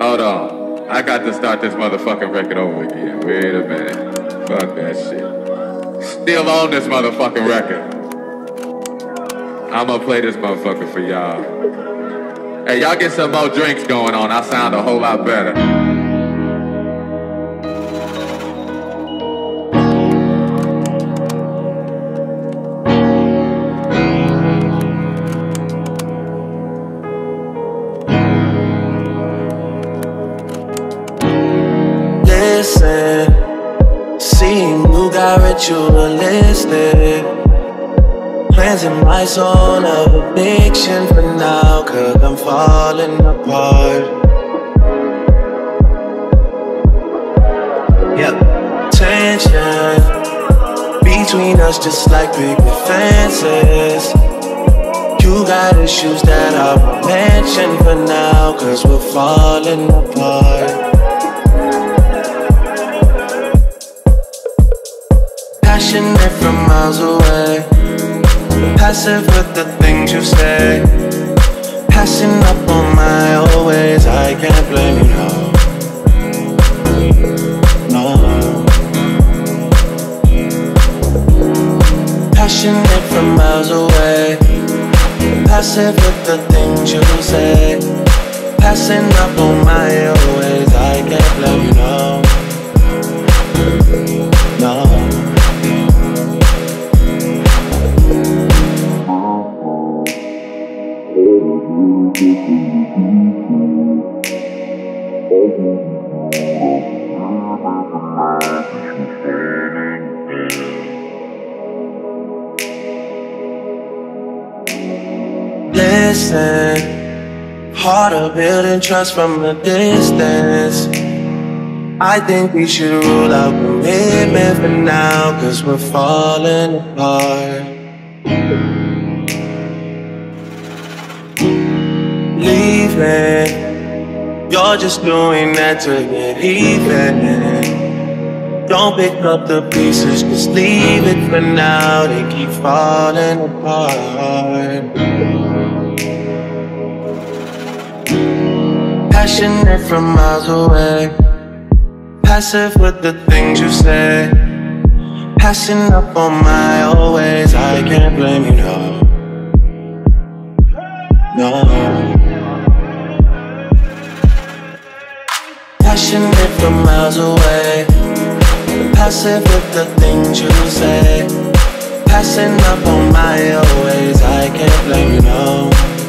Hold on. I got to start this motherfucking record over again. Wait a minute. Fuck that shit. Still on this motherfucking record. I'ma play this motherfucker for y'all. Hey, y'all get some more drinks going on. I sound a whole lot better. Listen, seeing you got ritualistic. Plans in my zone of addiction for now Cause I'm falling apart. Yep, tension Between us just like big fences You got issues that I won't mention for now Cause we're falling apart Passionate from miles away. Passive with the things you say. Passing up on my always I can't blame you, no. No. Passionate from miles away. Passive with the things you say. Passing up on my always Listen, harder building trust from a distance. I think we should rule out commitment for now, cause we're falling apart. You're just doing that to get even. Don't pick up the pieces, just leave it for now. They keep falling apart. Passionate from miles away. Passive with the things you say. Passing up on my Passionate from miles away. Passive with the things you say. Passing up on my always. I can't blame you, no.